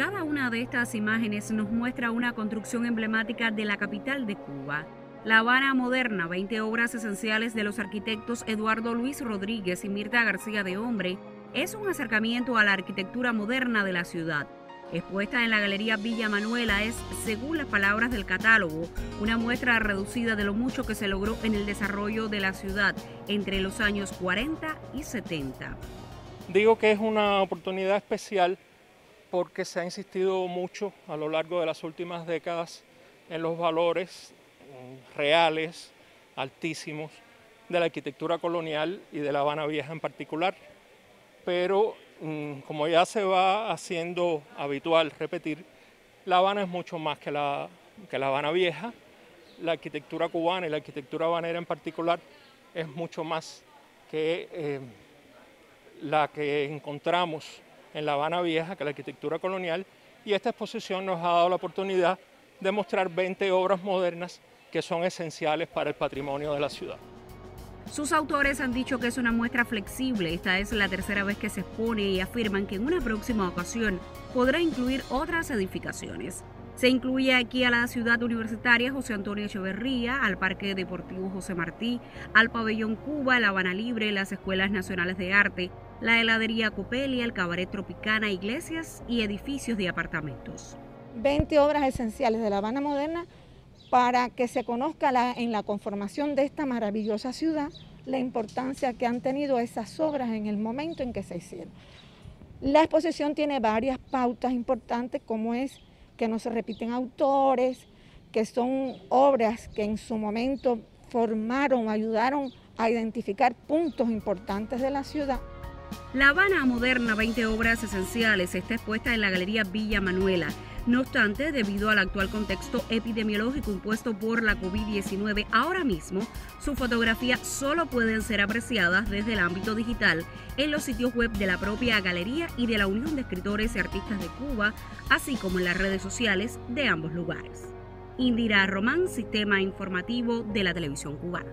Cada una de estas imágenes nos muestra una construcción emblemática de la capital de Cuba. La Habana Moderna, 20 obras esenciales de los arquitectos Eduardo Luis Rodríguez y Mirta García de Hombre, es un acercamiento a la arquitectura moderna de la ciudad. Expuesta en la Galería Villa Manuela es, según las palabras del catálogo, una muestra reducida de lo mucho que se logró en el desarrollo de la ciudad entre los años 40 y 70. Digo que es una oportunidad especial porque se ha insistido mucho a lo largo de las últimas décadas en los valores mm, reales, altísimos, de la arquitectura colonial y de La Habana Vieja en particular. Pero mm, como ya se va haciendo habitual repetir, La Habana es mucho más que la, que la Habana Vieja. La arquitectura cubana y la arquitectura habanera en particular es mucho más que eh, la que encontramos en La Habana Vieja, que es la arquitectura colonial, y esta exposición nos ha dado la oportunidad de mostrar 20 obras modernas que son esenciales para el patrimonio de la ciudad. Sus autores han dicho que es una muestra flexible, esta es la tercera vez que se expone y afirman que en una próxima ocasión podrá incluir otras edificaciones. Se incluye aquí a la ciudad universitaria José Antonio Echeverría, al Parque Deportivo José Martí, al Pabellón Cuba, la Habana Libre, las Escuelas Nacionales de Arte, la heladería Copelia, el Cabaret Tropicana, iglesias y edificios de apartamentos. 20 obras esenciales de La Habana Moderna para que se conozca en la conformación de esta maravillosa ciudad la importancia que han tenido esas obras en el momento en que se hicieron. La exposición tiene varias pautas importantes como es que no se repiten autores, que son obras que en su momento formaron, ayudaron a identificar puntos importantes de la ciudad. La Habana Moderna, 20 obras esenciales, está expuesta en la Galería Villa Manuela. No obstante, debido al actual contexto epidemiológico impuesto por la COVID-19, ahora mismo su fotografía solo pueden ser apreciadas desde el ámbito digital en los sitios web de la propia galería y de la Unión de Escritores y Artistas de Cuba, así como en las redes sociales de ambos lugares. Indira Román, Sistema Informativo de la Televisión Cubana.